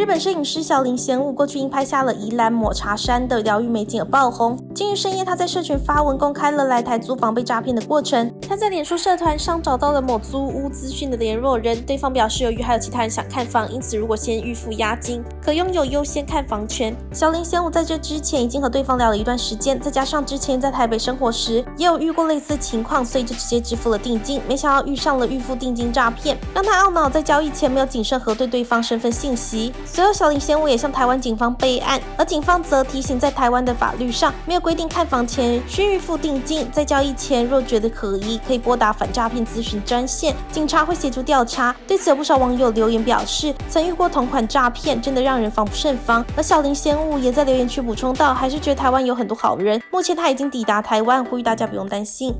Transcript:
日本摄影师小林贤武过去因拍下了宜兰抹茶山的疗愈美景而爆红。今日深夜，他在社群发文公开了来台租房被诈骗的过程。他在脸书社团上找到了某租屋资讯的联络人，对方表示由于还有其他人想看房，因此如果先预付押金，可拥有优先看房权。小林贤武在这之前已经和对方聊了一段时间，再加上之前在台北生活时也有遇过类似情况，所以就直接支付了定金。没想到遇上了预付定金诈骗，让他懊恼在交易前没有谨慎核对对方身份信息。随后，小林贤武也向台湾警方备案，而警方则提醒，在台湾的法律上没有规定看房前需预付定金，在交易前若觉得可疑，可以拨打反诈骗咨询专线，警察会协助调查。对此，有不少网友留言表示，曾遇过同款诈骗，真的让人防不胜防。而小林贤武也在留言区补充道，还是觉得台湾有很多好人，目前他已经抵达台湾，呼吁大家不用担心。